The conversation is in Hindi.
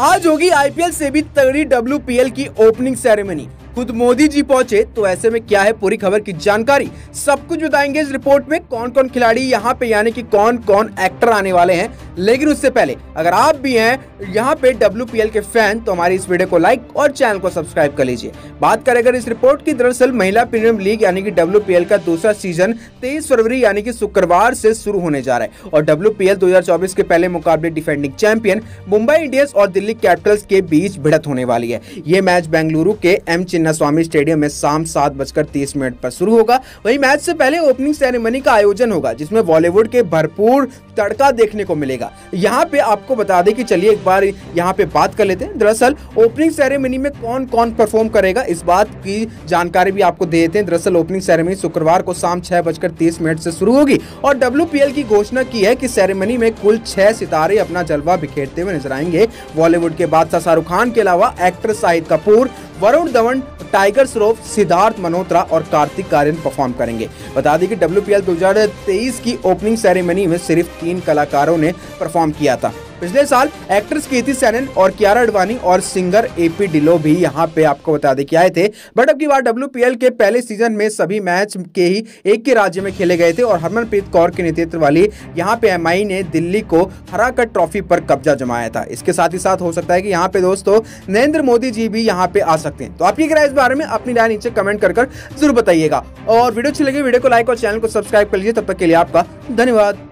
आज होगी आईपीएल से भी तगड़ी डब्ल्यूपीएल की ओपनिंग सेरेमनी खुद मोदी जी पहुँचे तो ऐसे में क्या है पूरी खबर की जानकारी? सब कुछ बताएँगे इस रिपोर्ट में कौन कौन खिलाड़ी यहाँ पे, यानी कि कौन कौन एक्टर आने वाले हैं। लेकिन उससे पहले, अगर आप भी हैं, यहाँ पे डब्ल्यूपीएल के फ़ैन तो हमारी इस वीडियो को लाइक और चैनल को सब्सक्राइब कर लीजिए। बात करें अगर इस रिपोर्ट की, दरअसल महिला प्रीमियम लीग यानी कि डब्ल्यू का दूसरा सीज़न तेईस फरवरी, यानी कि शुक्रवार से शुरू होने जा रहा है। और डब्ल्यू पी के पहले मुकाबले डिफेंडिंग चैंपियन मुंबई इंडियंस और दिल्ली कैपिटल्स के बीच भिड़त होने वाली है। ये मैच बेंगलुरु के एम चिन्ना स्वामी स्टेडियम में शाम सात बजकर तीस मिनट पर शुरू होगा। वही मैच से पहले ओपनिंग सेरेमनी का आयोजन होगा, जिसमें बॉलीवुड के भरपूर तड़का देखने को मिलेगा। यहाँ पे आपको बता दें कि चलिए एक बार यहाँ पे बात कर लेते हैं। दरअसल ओपनिंग सेरेमनी में कौन कौन परफॉर्म करेगा, इस बात की जानकारी भी आपको दे देते हैं। दरअसल ओपनिंग सेरेमनी शुक्रवार को शाम छह बजकर तीस मिनट से शुरू होगी और डब्ल्यू की घोषणा की है कि सेरेमनी में कुल छह सितारे अपना जलवा बिखेरते हुए नज़र आएँगे। बॉलीवुड के बादशाह शाहरुख खान के अलावा एक्टर शाहिद कपूर, वरुण धवन टाइगर श्रॉफ, सिद्धार्थ मल्होत्रा और कार्तिक आर्यन परफॉर्म करेंगे। बता दें कि डब्ल्यू पी 2023 की ओपनिंग सेरेमनी में सिर्फ़ तीन कलाकारों ने परफॉर्म किया था। पिछले साल एक्ट्रेस कीर्ति सैनन और कियारा अडवाणी और सिंगर एपी डिलो भी यहाँ पे आपको बता दें कि आए थे। बट अब की बार डब्ल्यू के पहले सीज़न में सभी मैच के ही एक के राज्य में खेले गए थे और हरमनप्रीत कौर के नेतृत्व वाली यहाँ पे एमआई ने दिल्ली को हराकर ट्रॉफी पर कब्जा जमाया था। इसके साथ ही साथ हो सकता है कि यहाँ पे दोस्तों नरेंद्र मोदी जी भी यहाँ पे आ सकते हैं। तो आपकी राय इस बारे में, अपनी राय नीचे कमेंट कर ज़रूर बताइएगा। और वीडियो अच्छी लगी, वीडियो को लाइक और चैनल को सब्सक्राइब कर लीजिए। तब तक के लिए आपका धन्यवाद।